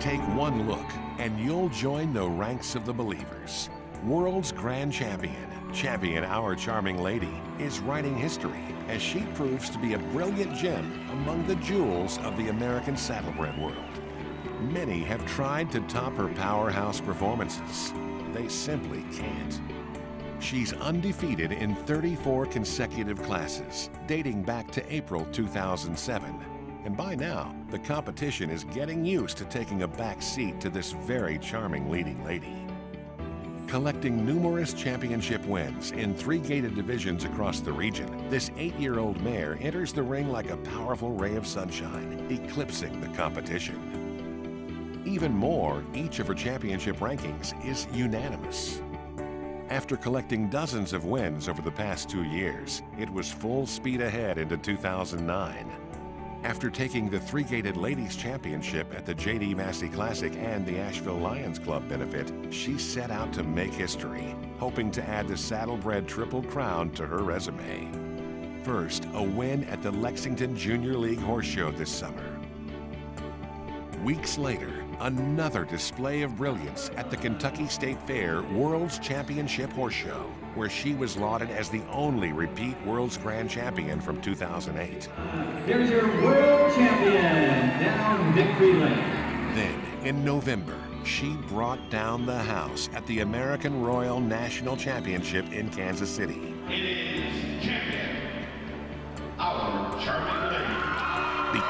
Take one look, and you'll join the ranks of the believers. World's grand champion, champion our charming lady, is writing history as she proves to be a brilliant gem among the jewels of the American saddlebred world. Many have tried to top her powerhouse performances. They simply can't. She's undefeated in 34 consecutive classes, dating back to April 2007. And by now, the competition is getting used to taking a back seat to this very charming leading lady. Collecting numerous championship wins in three gated divisions across the region, this eight-year-old mare enters the ring like a powerful ray of sunshine, eclipsing the competition. Even more, each of her championship rankings is unanimous. After collecting dozens of wins over the past two years, it was full speed ahead into 2009. After taking the three-gated Ladies Championship at the J.D. Massey Classic and the Asheville Lions Club benefit, she set out to make history, hoping to add the Saddlebred Triple Crown to her resume. First, a win at the Lexington Junior League Horse Show this summer. Weeks later, another display of brilliance at the Kentucky State Fair World's Championship Horse Show, where she was lauded as the only repeat World's Grand Champion from 2008. Here's your world champion down victory lane. Then, in November, she brought down the house at the American Royal National Championship in Kansas City. It is champion, our charming lady.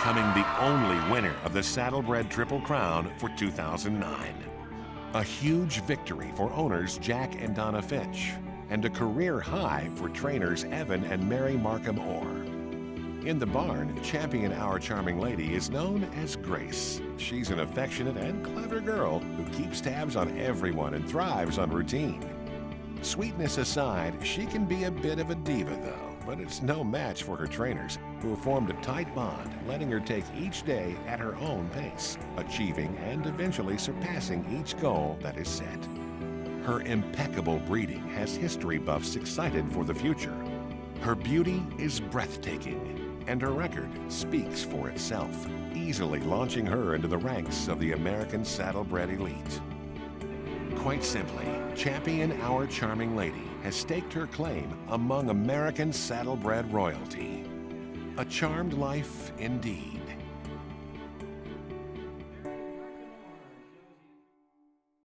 Becoming the only winner of the Saddlebred Triple Crown for 2009. A huge victory for owners Jack and Donna Finch, and a career high for trainers Evan and Mary Markham Orr. In the barn, champion Our Charming Lady is known as Grace. She's an affectionate and clever girl who keeps tabs on everyone and thrives on routine. Sweetness aside, she can be a bit of a diva though, but it's no match for her trainers, who have formed a tight bond, letting her take each day at her own pace, achieving and eventually surpassing each goal that is set. Her impeccable breeding has history buffs excited for the future. Her beauty is breathtaking, and her record speaks for itself, easily launching her into the ranks of the American saddlebred elite. Quite simply, champion Our Charming Lady has staked her claim among American saddlebred royalty. A charmed life indeed.